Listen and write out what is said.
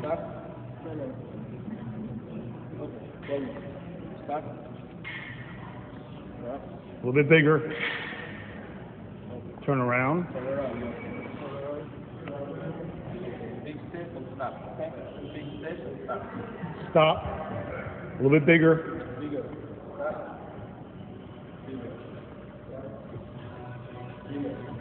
Stop. Okay. Start. Start. A little bit bigger. Turn around. Turn around. Big step and stop. Okay. Big step and stop. Stop. A little bit bigger. Bigger. Stop. Bigger. Bigger.